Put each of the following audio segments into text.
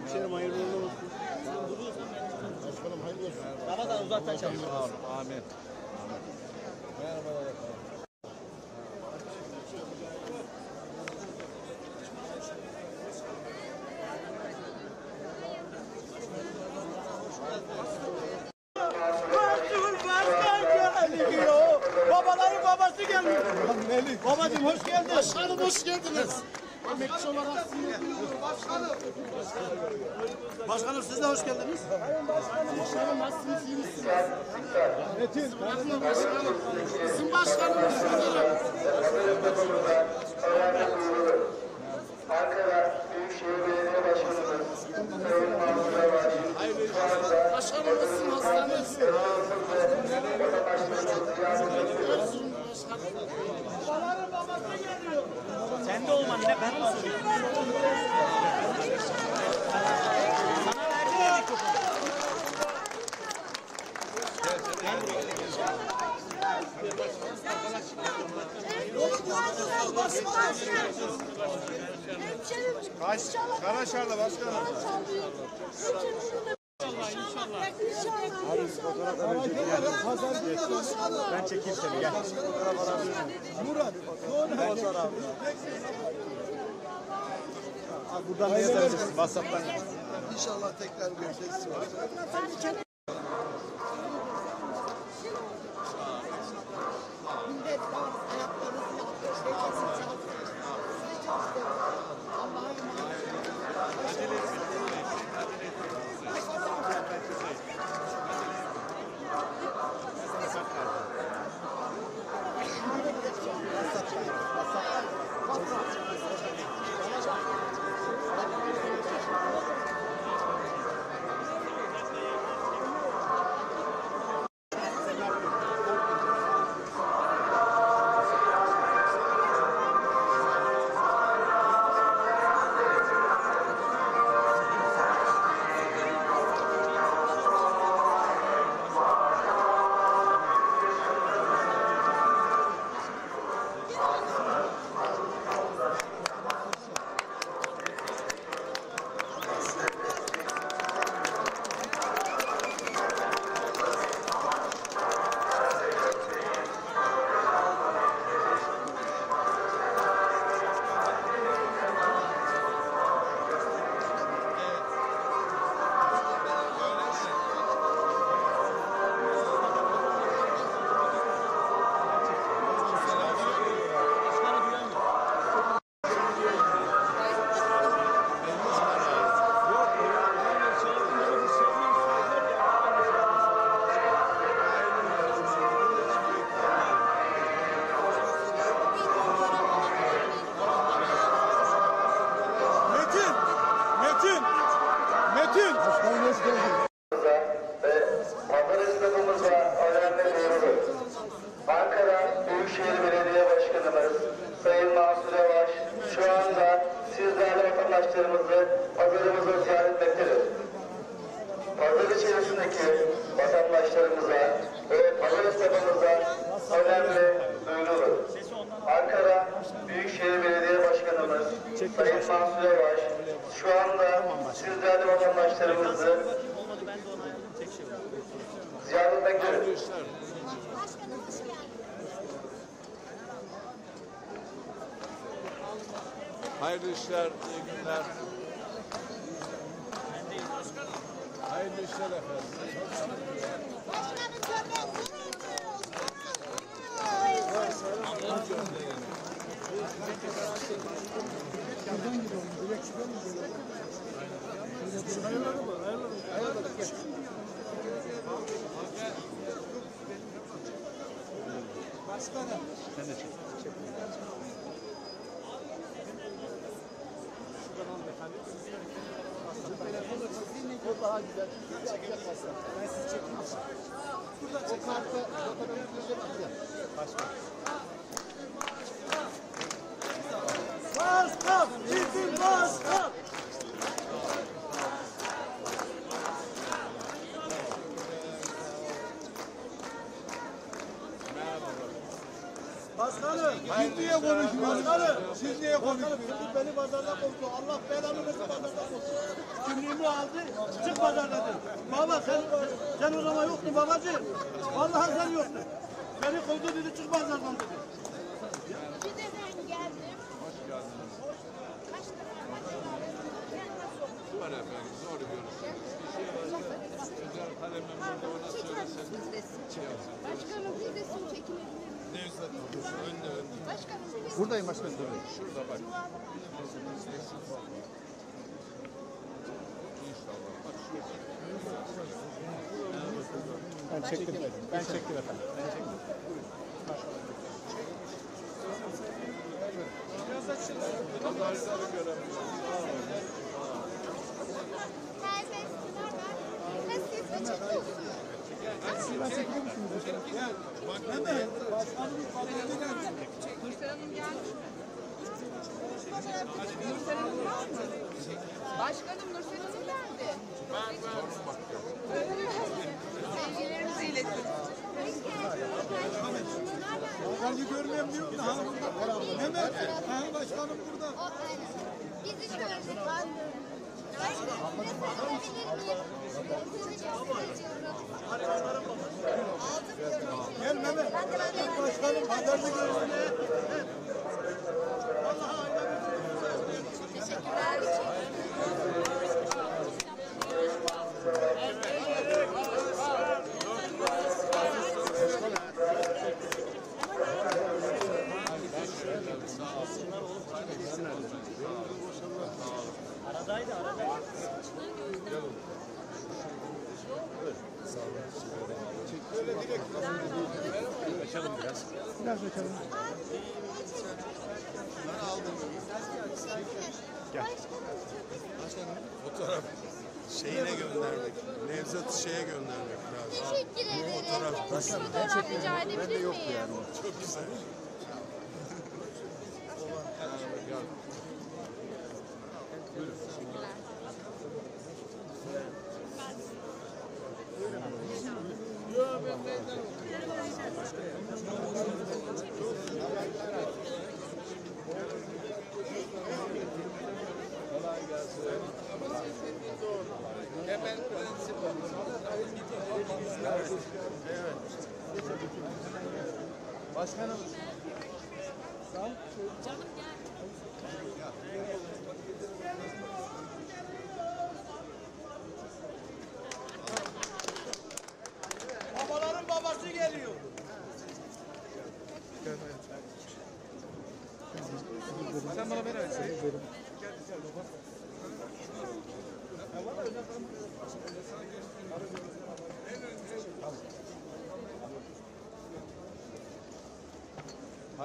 Hemşerim hayırlı uğurlu olsun. Başkanım hayırlı olsun. Ramazan uzaktan çalışıyor. Amin. Merhabalar efendim. Başkan geliyor. Babaların babası geliyor. Babacım hoş geldin. Başkanım hoş geldiniz. Emekçi olarak Başkanım. Başkanım siz de hoş geldiniz. Başkanım nasılsınız? iyi misiniz? Metin. Başkanım. Bizim başkanımız. Ankara Büyükşehir Belediye Başkanımız Sayın Mansur Yavaş Başkanım nasılsın? Hastanesi. Sen de olman ne ben nasıl? Sana verdi ya mikrofonu. Kaç, Karaşar'la başkanım. Ben çekeyim seni gel. Abi buradan da yazabilirsin. WhatsApp'tan. İnşallah tekrar görüşeceğiz. Sayın Mansur Yavaş şu anda sizlerle vatandaşlarımızı ziyaret etmektedir. Hayırlı işler, iyi günler. Hayırlı işler efendim. O daha güzel. Ben sizi çekeyim. Burada o kartı fotoğrafınızı atacağım. Masraf, siz niye konuşmuyorsunuz? Başkanım, siz niye konuşmuyorsunuz? beni pazarda kovdu. Allah belamı versin pazarda kovdu. Kimliğimi aldı, çık pazarladı. Baba sen, sen o zaman yoktun babacığım. Vallahi sen yoktun. Beni kovdu dedi, çık pazardan dedi. Var efendim. Şey var. Özel kalemim burada ona. Şey yapsın. Başkanım bir? Ne? Önde önde. Başkanım bir resim. Buradayım başkanım. Şurada bak. Eksik var. İnşallah. Bak şurada. Ben çektim. Ben çektim efendim. Pazarları göremiyorum. Terbiyesizler var. Ve siz mi çekiyorsunuz? Nursel Hanım geldi. Nursel Hanım var mı? Başkanım Nursel Hanım geldi. Sevgilerimizi iletin. Bakanı görmüyorum diyorum da. Mehmet. Başkanım burada. O aynen. Bizi Gel Mehmet. Başkanım pazarda görüşürüz. Fotoğraf şeyine göndermek. Nevzat şeye göndermek lazım. Teşekkür ederim. Fotoğraf rica edebilir miyim? Çok güzel. Başkanım. Babaların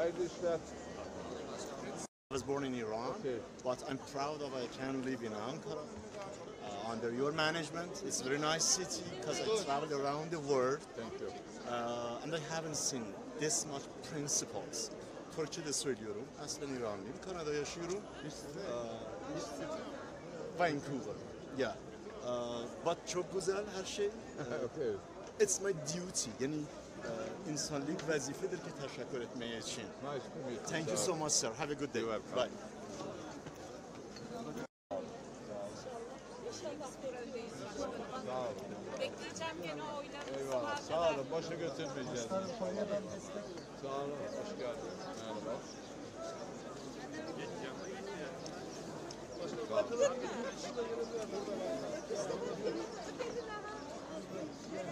Işler. I was born in Iran, but I'm proud of I can live in Ankara uh, under your management. It's a very nice city because I traveled around the world Thank you. uh, and I haven't seen this much principles. Türkçe'de söylüyorum. Aslen İranlıyım. Kanada yaşıyorum. Uh, Vancouver. Yeah. Uh, but çok güzel her şey. Okay. It's my duty. Yani uh, insanlık vazifedir ki teşekkür etmeye için. Nice to meet you. Thank you so much sir. Have a good day. Bye. Sağ olun. Bekleyeceğim gene oylarınızı. Eyvallah. Sağ olun. Boşa götürmeyeceğiz. Sağ olun. Hoş geldiniz. Merhaba.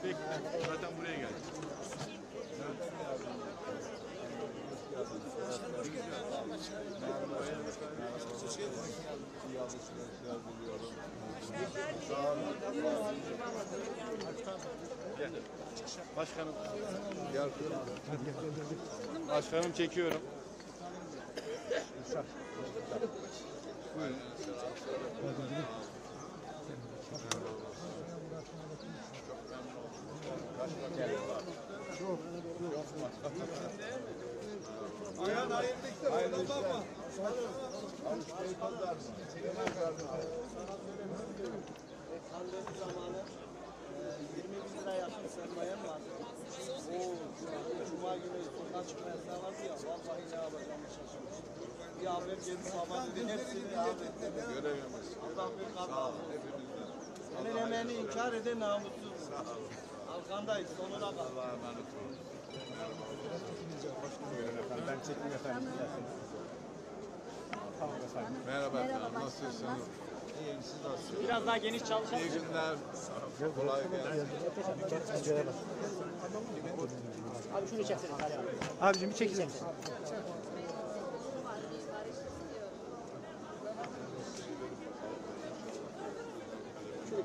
Geldik. İyi alışverişler diliyorum. Başkanım. Gel. Başkanım çekiyorum. Ayhan hayırlısı. Hayırlı Oradan işler. Pandemi zamanı e, 20 bin lira yaptı sermayem var. O Cuma günü Sultan vardı ya vallahi ne yapacağımı şaşırmış. Bir haber geldi sabah hepsini abi. Görevimiz. Allah bir kadar. Senin emeğini inkar eden namussuz. Arkandayız sonuna kadar. Allah'a emanet olun. Ben çekeyim efendim. Tamam efendim. Merhaba efendim. Nasılsınız? İyiyim. Siz nasılsınız? Biraz daha geniş çalışalım. İyi günler. Kolay gelsin. Abi şunu çeksene. Abicim bir çekilir misin?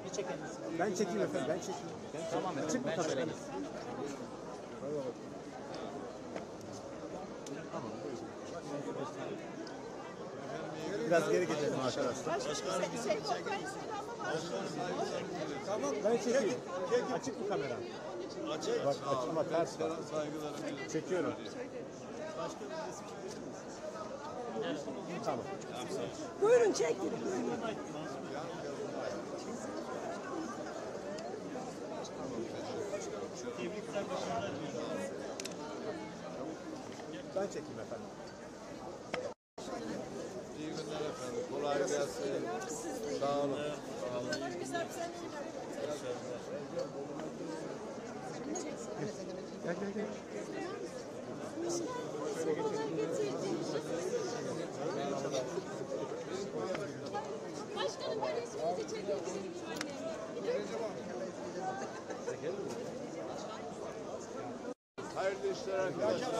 Bir çeker misin? Ben çekeyim efendim. Ben çekeyim. tamam. Çık mı kamerayı? Biraz geri gidelim arkadaşlar. Ben çekeyim. Açık mı kamera? Açık. Bak açılma ters var. Saygılarımı. Çekiyorum. Tamam. Buyurun çekin. Ben çekeyim efendim. İyi günler efendim. Kolay gelsin. Sağ olun. Sağ olun. Gel gel gel. Başkanım ben resminizi çekebilirim Hayırlı işler arkadaşlar.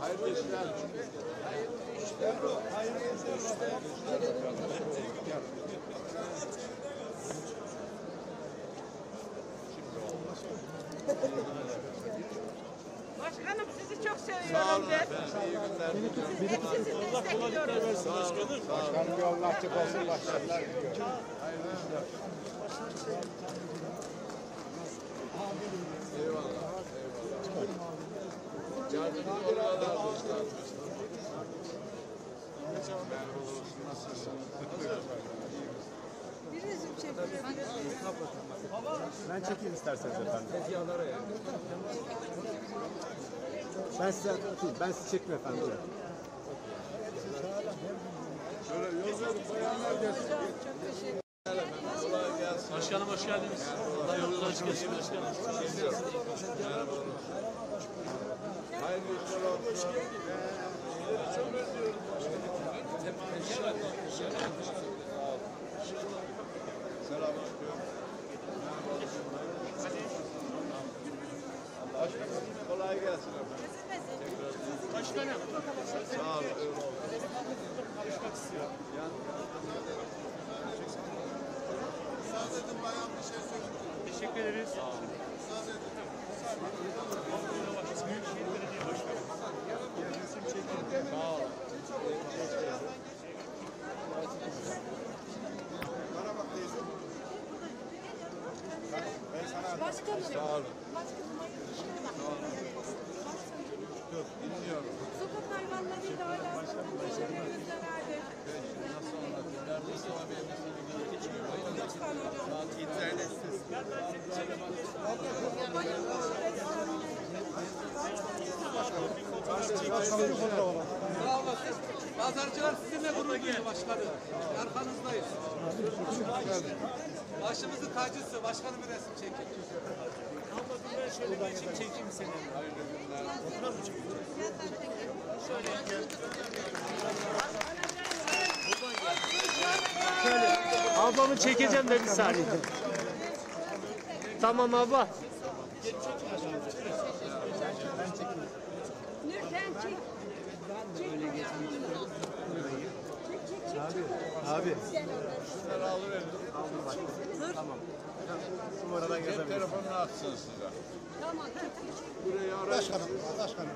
Hayırlı günler. Hayırlı işler. Başkanım sizi çok seviyorum. İyi günler. Hep sizi destekliyoruz. Olun. Başkanım yolun açık olsun başkanlar. Eyvallah. Eyvallah. Yardımcı olmalar dostlar. Merhaba olsun. Nasılsın? Ben çekeyim isterseniz efendim. Ben size atayım. Ben sizi çekeyim efendim. Buyurun. Şöyle yol verin. Bayanlar gelsin. Başkanım hoş geldiniz. Allah yolunuzu açık etsin başkanım. Hayırlı işler olsun. Başkanım kolay gelsin. Başkanım. Sağ olun. Teşekkür ederiz. Başkanım. Sağ olun. Başkanım hayırlı işler var. Dinliyorum. Sokak hayvanlarıyla alakalı vatandaşlarımız zararlı. Neredeyse o Lütfen hocam. internetsiz. Pazarcılar sizinle gurur duyuyor başkanım. Arkanızdayız. Başımızın tacısı. Başkanım bir resim çekin. Abla bir bir çek, çekeyim seni. Şöyle ablamı çekeceğim de bir saniye. Tamam abla. Abi. Şunları alıverin. Numaradan Cep yazabilirim. telefonunu atsın size. Tamam. Burayı arayın. Başkanım, başkanım.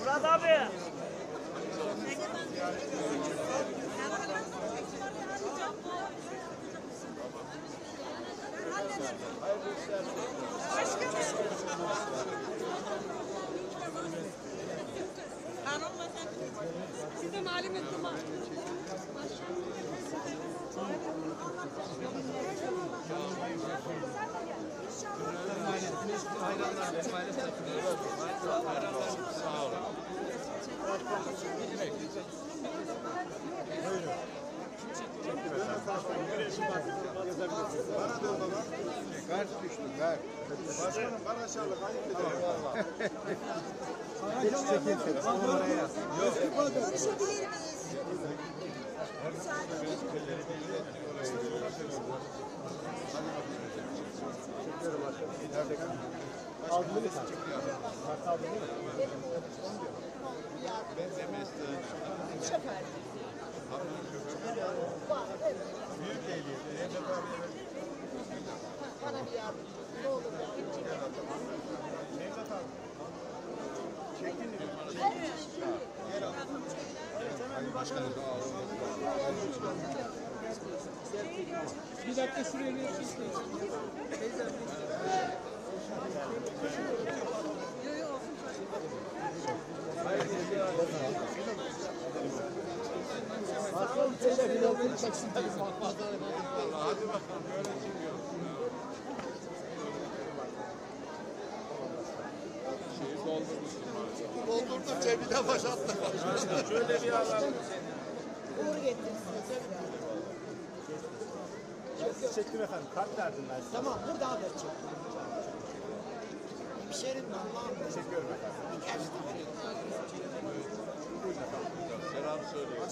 Murat abi. Ben Size malum ettim. Ver düştüm ver. Başkanım bana aşağılık ayıp ederim valla. Konuşabilir miyiz? Aldın mı sen? Kart aldın mı? Şoför. Bana bir yardım. Ne olur Bir dakika şuraya geçin. Bakalım teyze bir yolunu çeksin. Hadi bakalım böyle çıkıyoruz. Doldurdum cebine boşalttım. Şöyle bir alalım. Uğur getirsin. Çektim efendim. Kart verdim ben size. Tamam burada haber çek. Hemşerim Allah'ım. Çekiyorum efendim. Selam söylüyorum.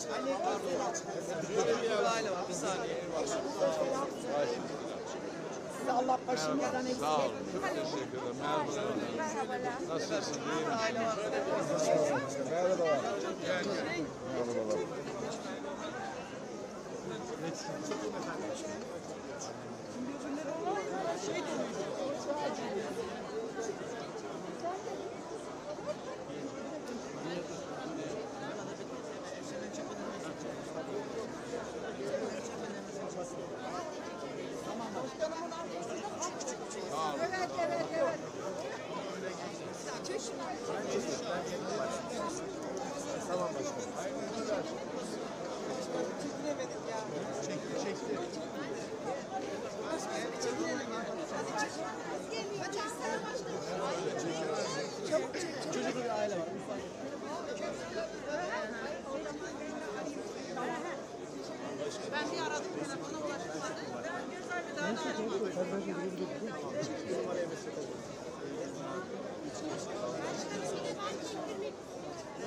Size Allah başınızdan eksik Sağ olun. Çok teşekkür ederim. Merhabalar. Nasılsın? İyi misin? Gel gel. Evet evet evet. Çocuklu bir aile var. Ben bir aradım telefona ulaşamadım. Bir daha da aramadım.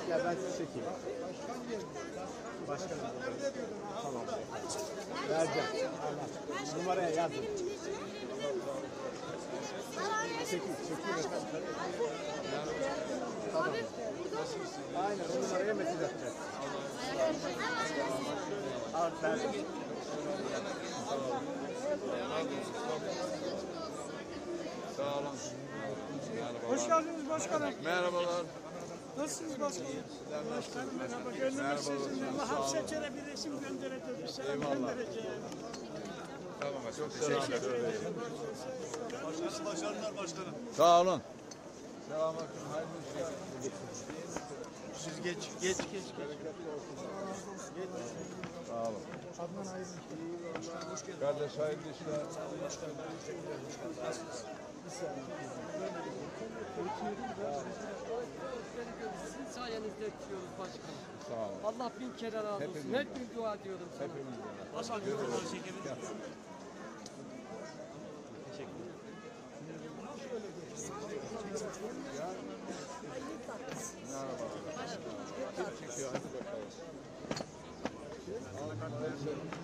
Gel ben sizi çekeyim. Başkanım. Tamam. Vereceğim. Numaraya yazın. Çekeyim, çekeyim efendim. Aynen o numaraya mesaj atacak. Al verdim. Sağ olun. Hoş geldiniz başkanım. Merhabalar. Nasılsınız başkanım? Başkanım merhaba. Gönlümüz sizinle. Allah hapseçere bir resim göndereceğiz. Bir selam göndereceğiz. Çok selam. Başkanım başarılar başkanım. Sağ olun. Selamünaleyküm. Hayırlı işler. Siz geç geç geç. geç. Sağ olun. Kardeş hayırlı işler. Sizin sayenizde tutuyoruz başkanım. Sağ olun. Allah bin kere razı olsun. Hepimiz. Her gün dua ediyorum sana. Hepimiz. Başkan fotoğrafı çekebilir miyim? Kim çekiyor? Hadi bakalım.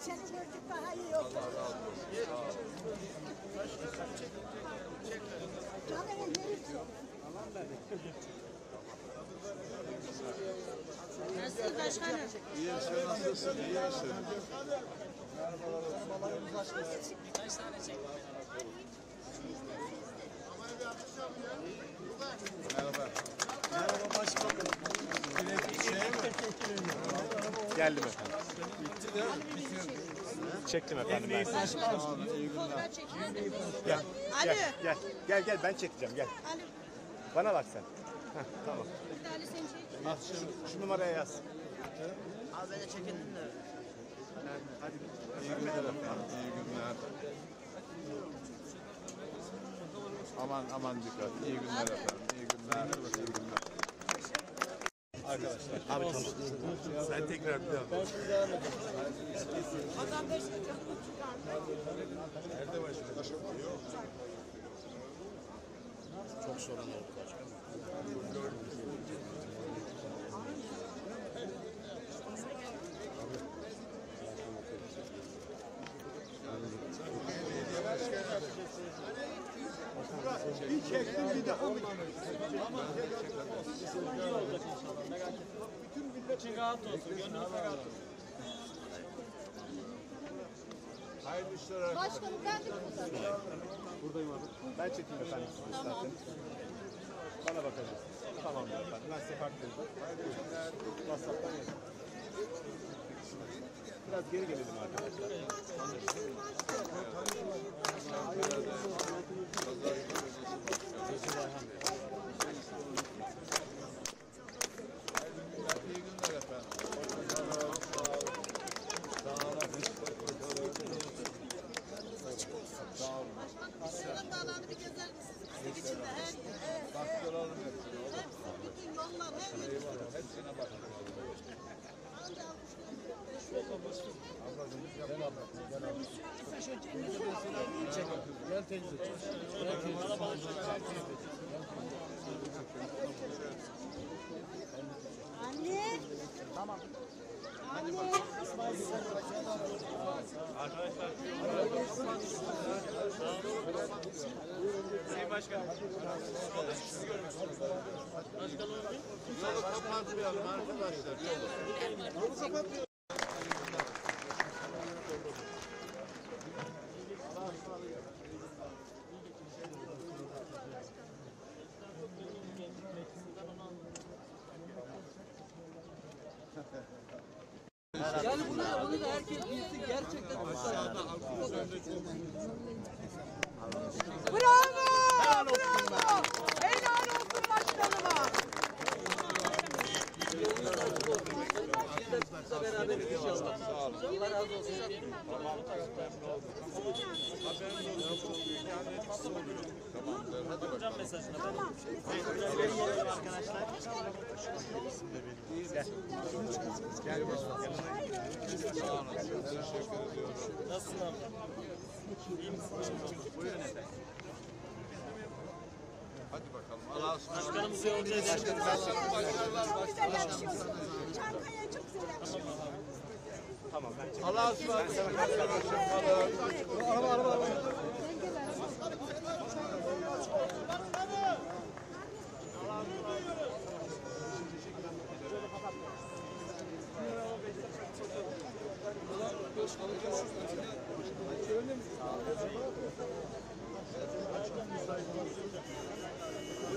Seni gördük daha iyi oldu. Canım yerim Nasıl başkanım? İyi sen nasılsın? İyi misin? Merhabalar olsun. Balayımız aç olsun. Birkaç tane çekin. Merhaba. Merhaba başkanım. Şeye mi? Geldim efendim. Bitti de. Çektim efendim ben. İyi günler. Gel. Ali. Gel, gel. Gel gel ben çekeceğim gel. Ali. Bana bak sen. Heh, tamam. Ali sen çek. Al şu, şu numaraya yaz. Abi ben de çekindim de. Hadi. İyi günler efendim. İyi günler. Aman aman dikkat. İyi günler efendim. İyi günler. İyi günler. Arkadaşlar. Abi tamam. Sen tekrar bir daha. Nerede başlıyor? Çok soran oldu Hayırlı işler. Başkanım ben de fotoğraf. Buradayım abi. Ben çekeyim efendim istersen. Bana bakacağız. Tamamdır efendim. Ben size kart vereceğim. WhatsApp'tan yazın. Biraz geri gelelim arkadaşlar. İyi günler efendim. Başkanım dağlarını bir gezer misiniz? Pislik içinde her yer. Evet. Baktıralım hepsini. olur mu? Hepsi, bütün yollar her yer. Eyvallah. Hepsine bakın. Anne. Tamam. Anne. Yolu kapatmayalım arkadaşlar. Yolu. Yani Bizle beraber inşallah. Allah razı olsun. Hadi bakalım. Allah'a ısmarladık. Başkanımızı yolcu edelim. Başarılar, Çok güzel başarılar. Çankaya. Tamam ben. Allah'a ısmarladık. Araba araba araba.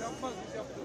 Yapmaz biz yaptık.